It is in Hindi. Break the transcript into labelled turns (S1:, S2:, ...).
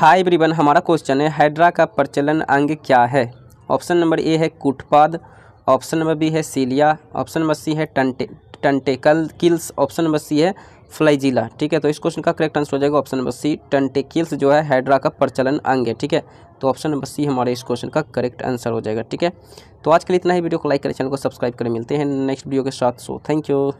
S1: हाई एवरीवन हमारा क्वेश्चन है हाइड्रा का प्रचलन अंग क्या है? ऑप्शन नंबर ए है कुटपाद ऑप्शन नंबर बी है सीलिया ऑप्शन नंबर सी है टंटे tentacle kills option number C है फ्लाइजिला ठीक है? तो इस क्वेश्चन का करेक्ट आंसर हो जाएगा ऑप्शन नंबर सी टंटेकिल्स जो है हाइड्रा का प्रचलन अंग है, ठीक है? तो ऑप्शन नंबर सी हमारे इस क्वेश्चन का करेक्ट आंसर हो जाएगा, ठीक है? तो आज के लिए इतना ही, वीडियो को लाइक करें चैनल को सब्सक्राइब करें, मिलते हैं नेक्स्ट वीडियो के साथ सो थैंक यू